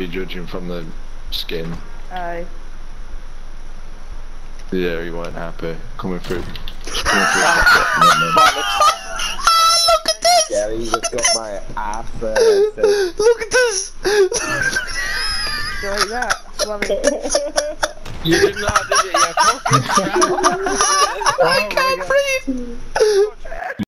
be judging from the skin. Aye. Yeah, he weren't happy coming through. Coming through ah, Look at this! Yeah, he just got my ass uh, so- Look at this! Go like that. Love it. you did not, did you? You fucking tramp. Oh my God. breathe!